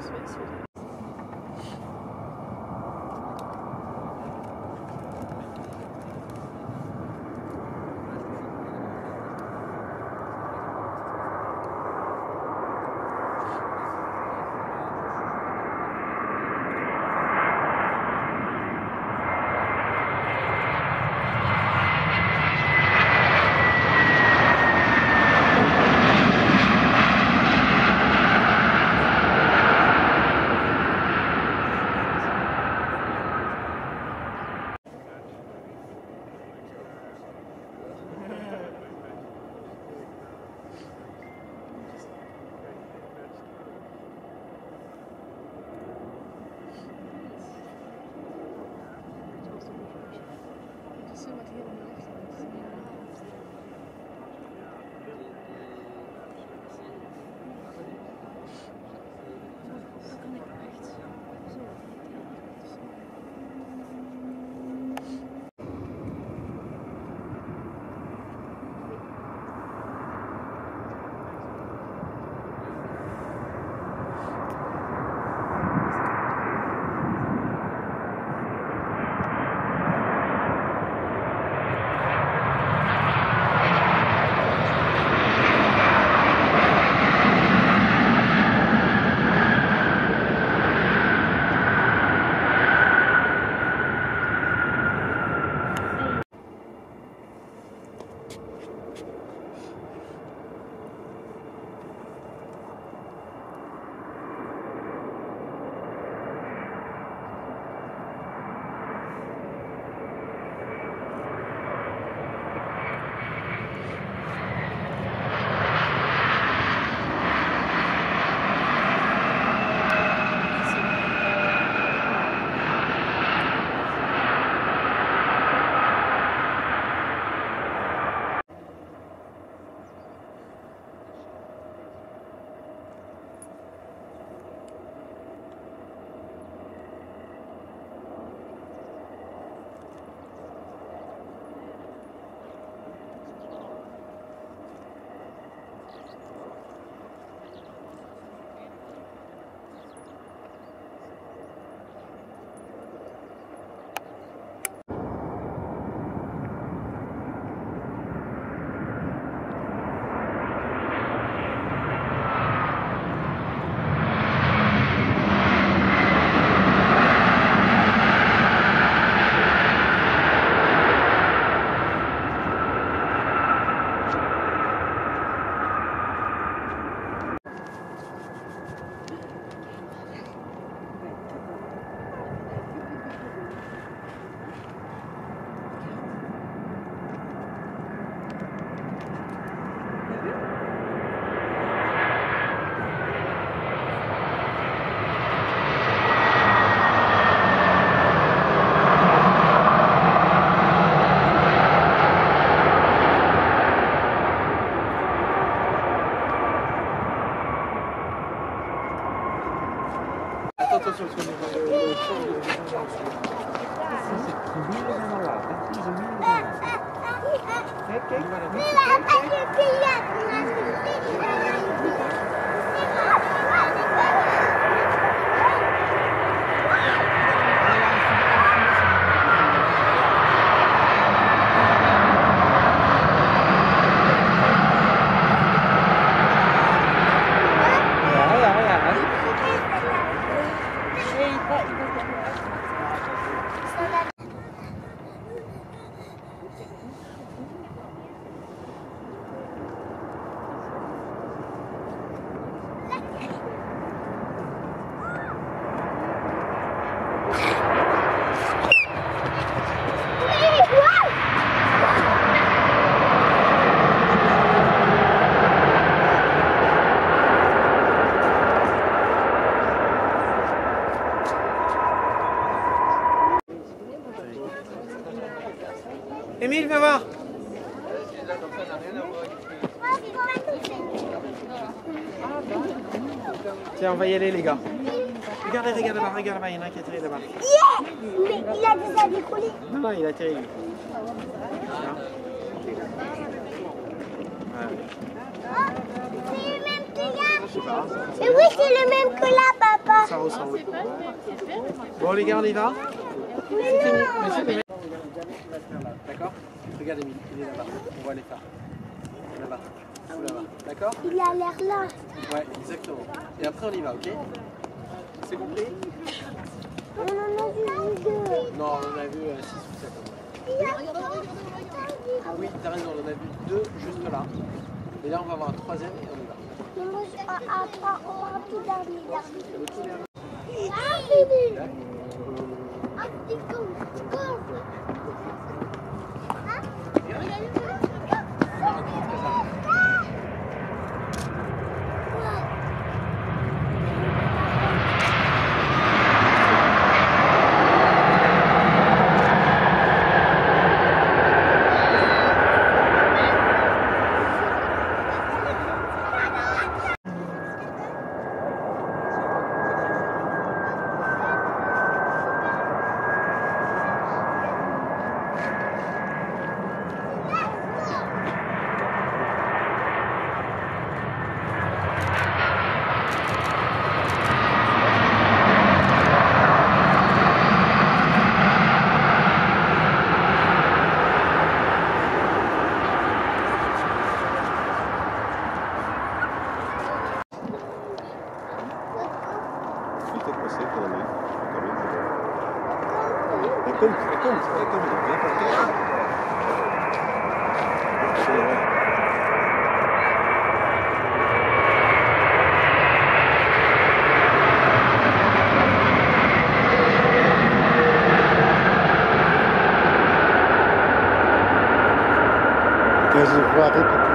Swiss. 妈妈，快去医院，妈妈，快去医院。Émile, viens voir. Tiens, on va y aller, les gars. Regardez, regarde là-bas, regarde là-bas, il y en a un qui a atterri là-bas. Mais il a déjà décollé. Non, non, il a atterri. lui. Tiens. Ouais. C'est le même que là. Je sais pas. Mais oui, c'est le même que là, papa. Ça ressemble. Bon les gars, on y va? Mecs. D'accord Regarde Emile, il est là-bas. On va aller faire. Là-bas. Ou là-bas. D'accord Il a l'air là. Ouais, exactement. Et après on y va, ok C'est compris On en a vu deux. Non, on en a vu 6 ou 7 Il y a Ah oui, t'as raison, on en a vu deux juste là. Et là, on va avoir un troisième et on y va. Mais moi, je- à, à, à, on aura tout dernier, dernier. Ah, Bibi. Ah, c'est con. Você também. É como? É como? É como? Vem pra cá. Você vai. Quer dizer, vou arrepiar.